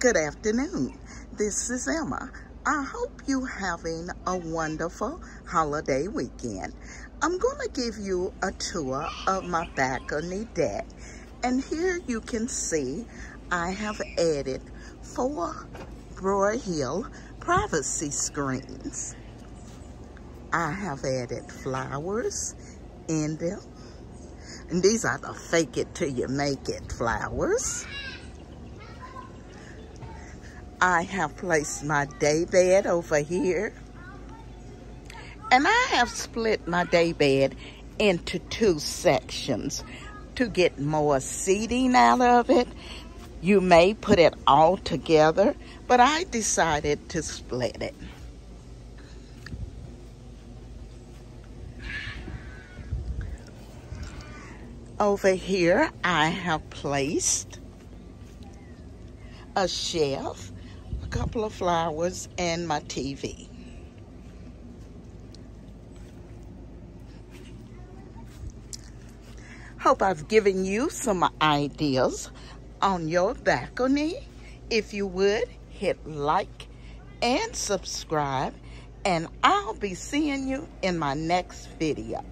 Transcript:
Good afternoon. This is Emma. I hope you're having a wonderful holiday weekend. I'm going to give you a tour of my balcony deck. And here you can see I have added four Broyhill privacy screens. I have added flowers in them. And these are the fake it till you make it flowers. I have placed my day bed over here. And I have split my day bed into two sections to get more seating out of it. You may put it all together, but I decided to split it. Over here, I have placed a shelf couple of flowers and my TV. Hope I've given you some ideas on your balcony. If you would, hit like and subscribe, and I'll be seeing you in my next video.